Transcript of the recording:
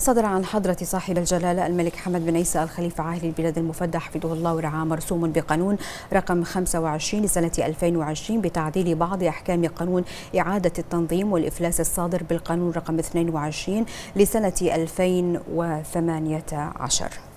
صدر عن حضرة صاحب الجلالة الملك حمد بن عيسى الخليفة عاهل البلاد المفدى حفظه الله ورعاه مرسوم بقانون رقم 25 لسنة 2020 بتعديل بعض أحكام قانون إعادة التنظيم والإفلاس الصادر بالقانون رقم 22 لسنة 2018